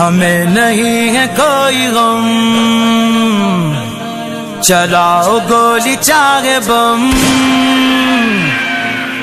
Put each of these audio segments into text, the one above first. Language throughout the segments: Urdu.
ہمیں نہیں ہے کوئی غم۔ چلاؤ گولی چاہے بم۔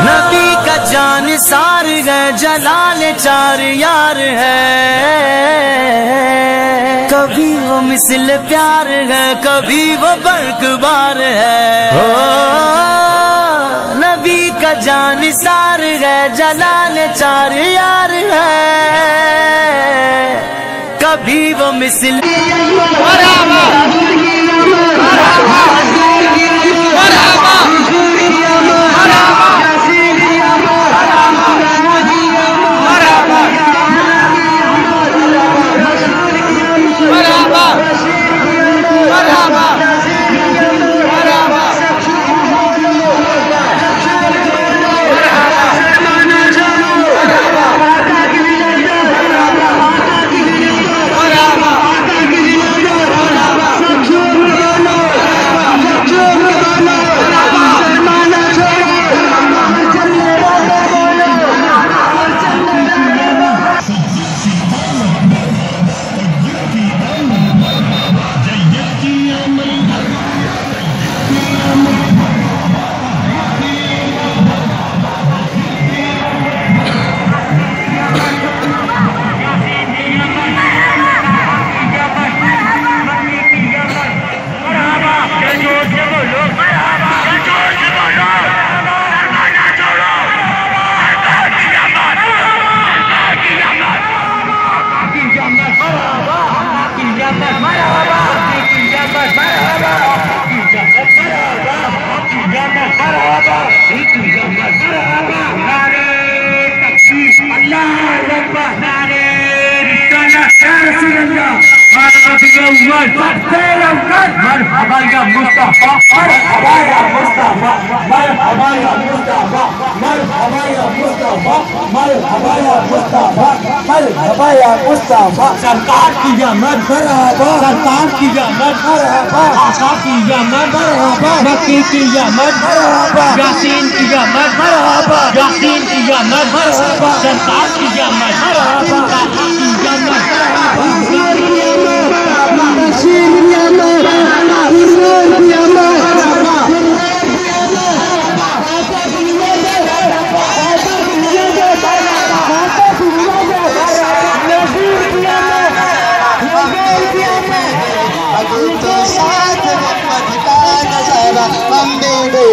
نبی کا جان سار گئے جلال چار یار ہے۔ کبھی وہ مثل پیار ہے، کبھی وہ برق بار ہے۔ نبی کا جان سار گئے جلال چار یار ہے۔ کبھی وہ مثل مرحبا یا مصطفیٰ مرحبا یا مصطفیٰ مرحبا یا مصطفیٰ مرحبا یا مصطفیٰ مرحبا یا مصطفیٰ مرحبا یا مصطفیٰ سرکار کی یا مرحبا سرکار کی یا مرحبا آقا کی یا مرحبا مکی کی یا مرحبا یاسین کی یا مرحبا یاسین کی یا مرحبا سرکار کی یا مرحبا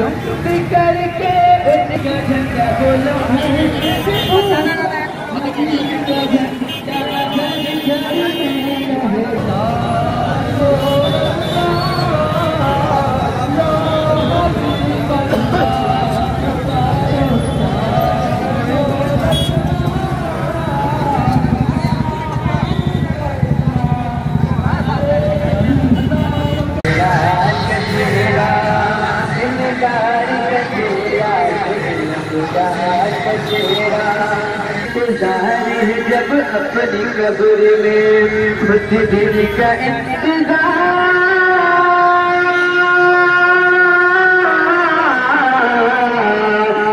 کر کے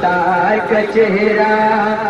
کا چہرہ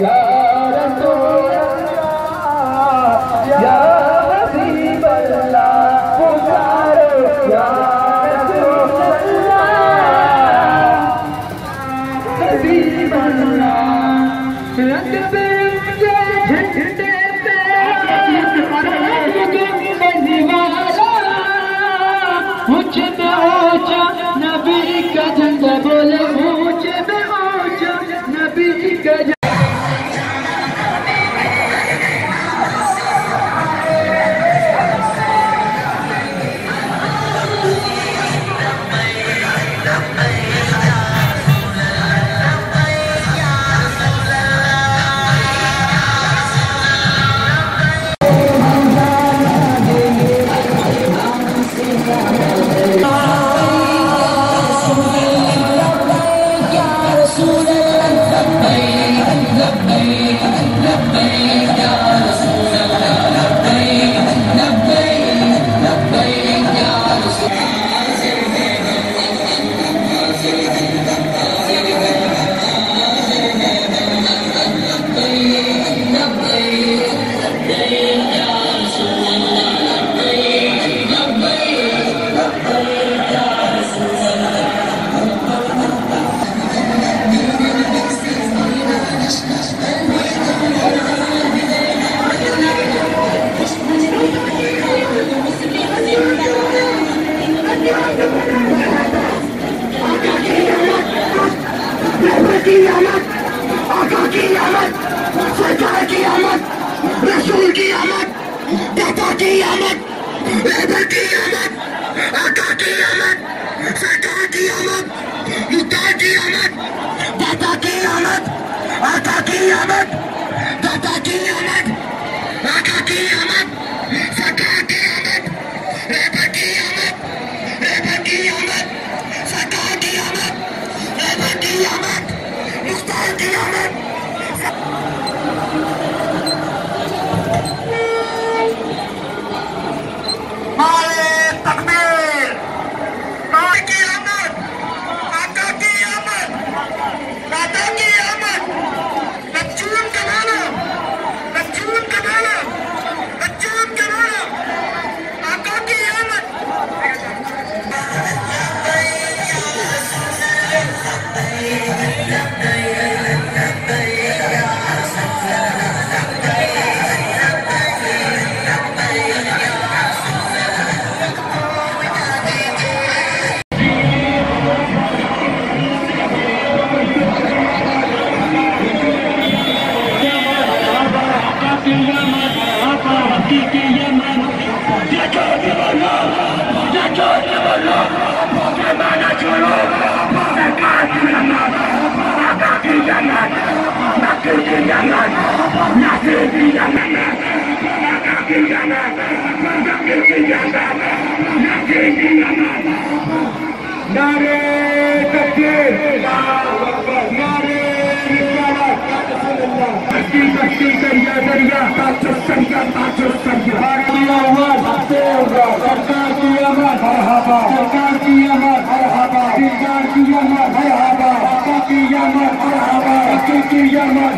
Yeah. Mika. きやめ痛きやめ叩きやめ叩きやめ Yeah, man.